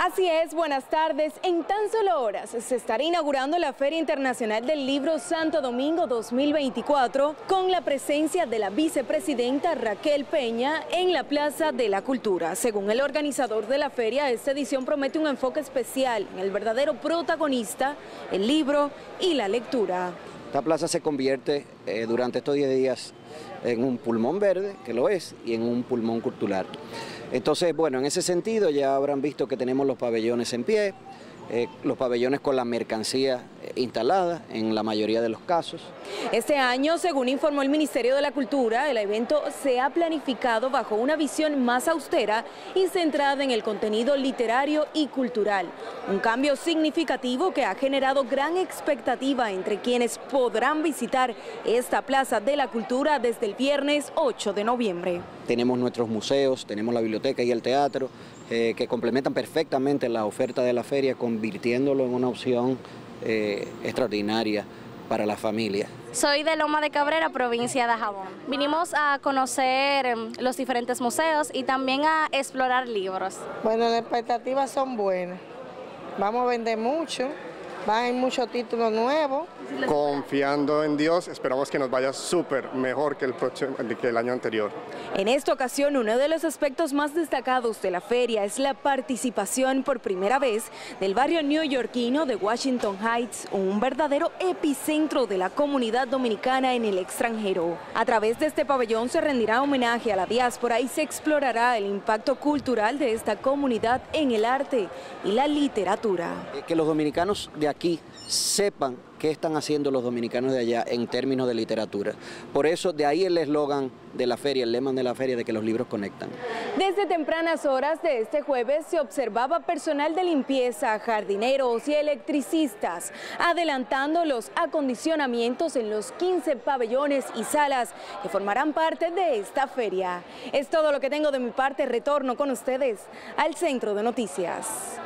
Así es, buenas tardes. En tan solo horas se estará inaugurando la Feria Internacional del Libro Santo Domingo 2024 con la presencia de la vicepresidenta Raquel Peña en la Plaza de la Cultura. Según el organizador de la feria, esta edición promete un enfoque especial en el verdadero protagonista, el libro y la lectura. Esta plaza se convierte eh, durante estos 10 días en un pulmón verde, que lo es, y en un pulmón cultural. Entonces, bueno, en ese sentido ya habrán visto que tenemos los pabellones en pie, eh, los pabellones con la mercancía eh, instalada en la mayoría de los casos. Este año, según informó el Ministerio de la Cultura, el evento se ha planificado bajo una visión más austera y centrada en el contenido literario y cultural. Un cambio significativo que ha generado gran expectativa entre quienes podrán visitar esta Plaza de la Cultura desde el viernes 8 de noviembre. Tenemos nuestros museos, tenemos la biblioteca y el teatro, eh, que complementan perfectamente la oferta de la feria, convirtiéndolo en una opción eh, extraordinaria para la familia. Soy de Loma de Cabrera, provincia de Jabón. Vinimos a conocer em, los diferentes museos y también a explorar libros. Bueno, las expectativas son buenas. Vamos a vender mucho, van a haber muchos títulos nuevos. Confiando en Dios, esperamos que nos vaya súper mejor que el, próximo, que el año anterior. En esta ocasión, uno de los aspectos más destacados de la feria es la participación por primera vez del barrio neoyorquino de Washington Heights, un verdadero epicentro de la comunidad dominicana en el extranjero. A través de este pabellón se rendirá homenaje a la diáspora y se explorará el impacto cultural de esta comunidad en el arte y la literatura. Que los dominicanos de aquí sepan qué están haciendo los dominicanos de allá en términos de literatura. Por eso de ahí el eslogan de la feria, el lema de la feria de que los libros conectan. Desde tempranas horas de este jueves se observaba personal de limpieza, jardineros y electricistas adelantando los acondicionamientos en los 15 pabellones y salas que formarán parte de esta feria. Es todo lo que tengo de mi parte, retorno con ustedes al Centro de Noticias.